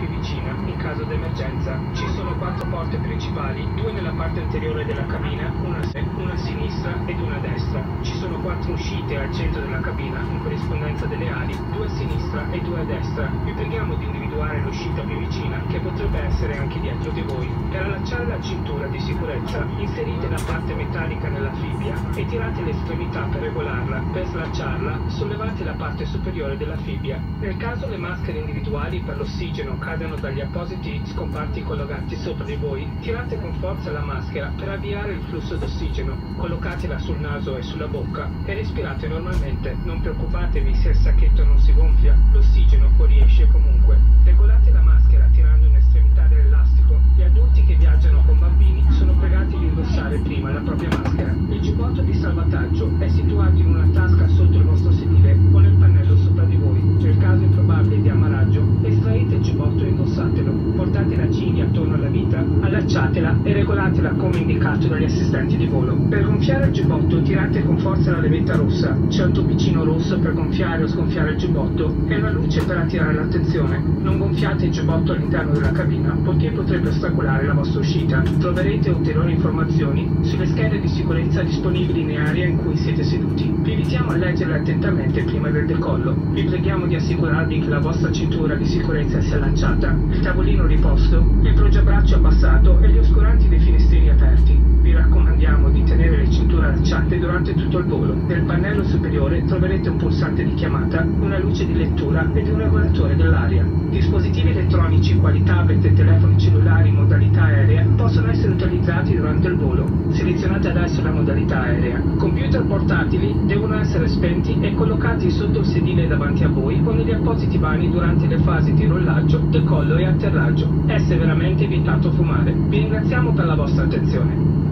più vicina in caso d'emergenza. Ci sono quattro porte principali, due nella parte anteriore della cabina, una, una a sinistra ed una a destra. Ci sono quattro uscite al centro della cabina in corrispondenza delle ali, due a sinistra e due a destra. Vi preghiamo di individuare l'uscita vicina, che potrebbe essere anche dietro di voi. Per allacciare la cintura di sicurezza, inserite la parte metallica nella fibbia e tirate l'estremità per regolarla. Per slacciarla, sollevate la parte superiore della fibbia. Nel caso le maschere individuali per l'ossigeno cadano dagli appositi scomparti collocati sopra di voi, tirate con forza la maschera per avviare il flusso d'ossigeno. Collocatela sul naso e sulla bocca e respirate normalmente. Non preoccupatevi se il sacchetto non si gonfia, l'ossigeno fuoriesce comunque. Regolate la maschera. Gli adulti che viaggiano con bambini sono pregati di indossare prima la propria maschera. Il giubbotto di salvataggio è situato in una tasca sotto il vostro sedile o nel pannello sopra di voi. Nel caso improbabile di ammaraggio, estraete il giubbotto e indossatelo. Portate la cinghia attorno alla vita, allacciatela e regolatela come indicato dagli assistenti di volo. Per gonfiare il giubbotto tirate con forza la levetta rossa. C'è un tubicino rosso per gonfiare o sgonfiare il giubbotto e una luce per attirare l'attenzione. Non gonfiate il giubbotto all'interno della cabina poiché potrebbe ostacolare la vostra uscita. Troverete ulteriori informazioni sulle schede di sicurezza disponibili in area in cui siete seduti. Vi invitiamo a leggerle attentamente prima del decollo. Vi preghiamo di assicurarvi che la vostra cintura di sicurezza sia lanciata, il tavolino riposto, il poggiabraccio abbassato e gli oscuranti dei finestrini aperti. Vi raccomandiamo di tenere le cinture allacciate durante tutto il volo. Nel pannello superiore troverete un pulsante di chiamata, una luce di lettura ed un regolatore dell'aria. Dispositivi elettronici quali tablet e telefoni cellulari in modalità aerea possono essere utilizzati durante il volo. Selezionate adesso la modalità aerea. Computer portatili devono essere spenti e collocati sotto il sedile davanti a voi o negli appositi vani durante le fasi di rollaggio, decollo e atterraggio. È severamente vietato fumare. Vi ringraziamo per la vostra attenzione.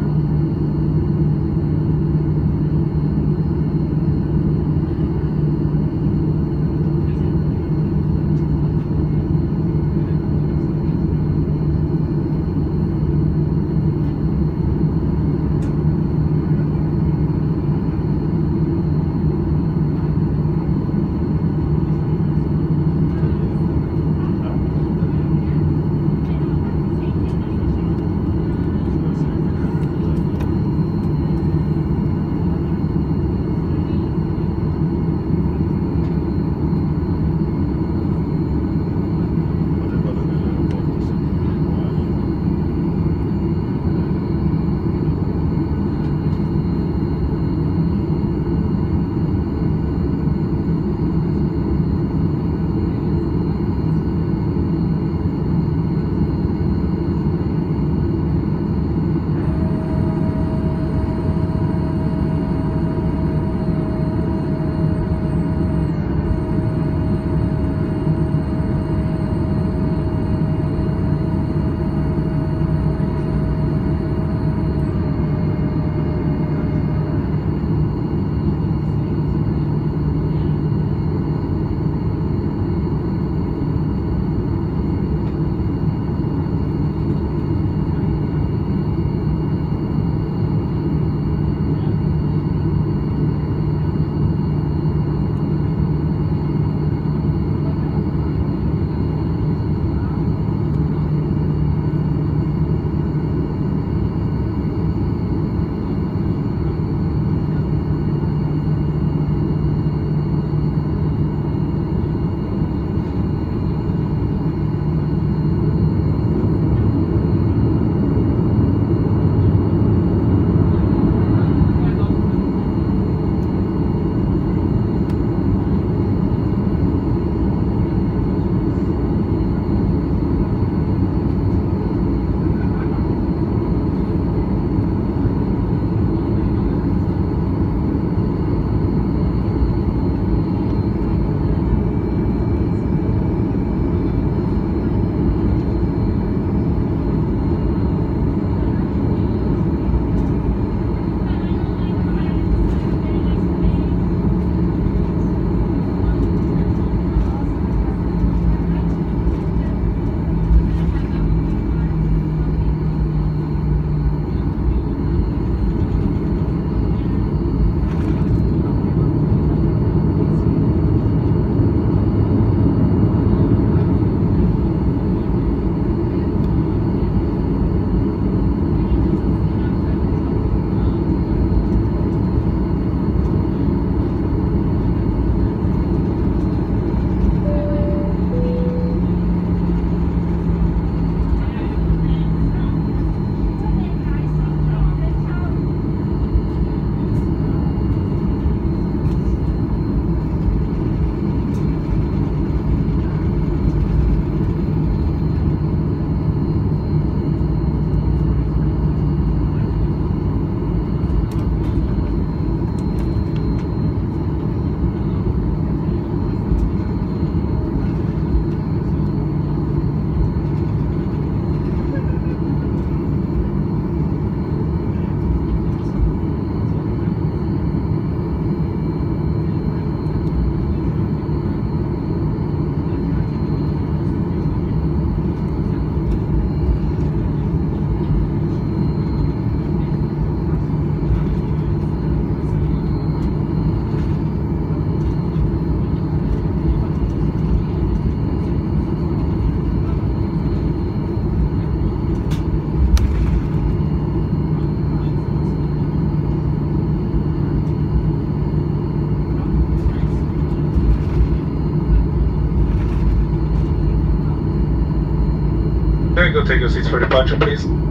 Go take your seats for departure, please?